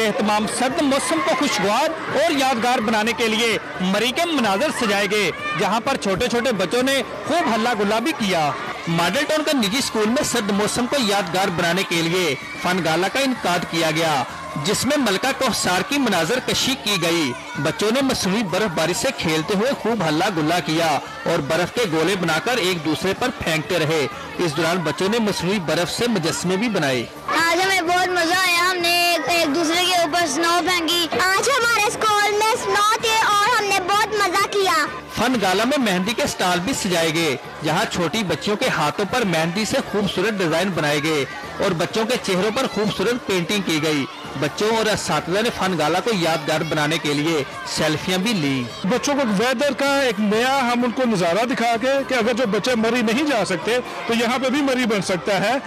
जेर एहतमाम सर्द मौसम को खुशगवार और यादगार बनाने के लिए मरी के मनाजर सजाए गए, जहाँ पर छोटे छोटे बच्चों ने खूब हल्ला गुल्ला भी किया। मॉडल टाउन का निजी स्कूल में सर्द मौसम को यादगार बनाने के लिए फन गाला का इनका किया गया, जिसमें मलका कोहसार की मनाजर कशी की गई। बच्चों ने मसनू बर्फबारी से खेलते हुए खूब हल्ला गुल्ला किया और बर्फ़ के गोले बनाकर एक दूसरे पर फेंकते रहे। इस दौरान बच्चों ने मसनू बर्फ़ से मुजस्मे भी बनाए। आज हमें बहुत मज़ा आया। फन गाला में मेहंदी के स्टॉल भी सजाए गए जहाँ छोटी बच्चियों के हाथों पर मेहंदी से खूबसूरत डिज़ाइन बनाए गए और बच्चों के चेहरों पर खूबसूरत पेंटिंग की गई। बच्चों और इस ने फन गाला को यादगार बनाने के लिए सेल्फियाँ भी ली। बच्चों को वेदर का एक नया हम उनको नज़ारा दिखा के कि अगर जो बच्चे मरी नहीं जा सकते तो यहाँ पे भी मरी बन सकता है।